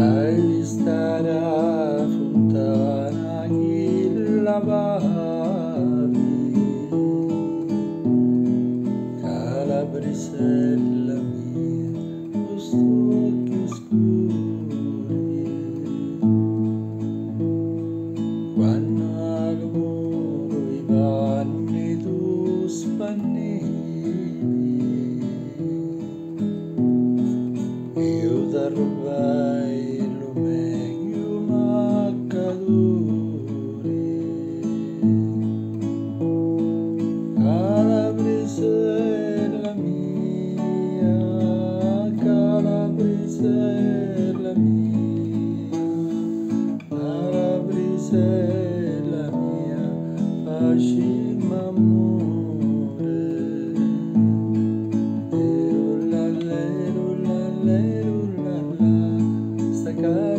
Al estará fontana y la babi Calabrese la mia Gusto que escurri Cuando algo iban ni tus panini Eu derrubar și mă mure Lerula, lerula, lerula, la, la, la, la, la, la, la, la, la,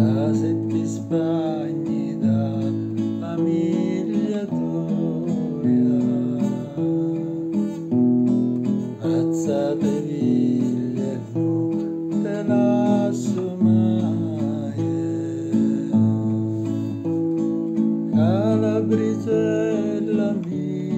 Casetti spagni da famiglia tua Azzate viglie te la sommaie Calabritella mia.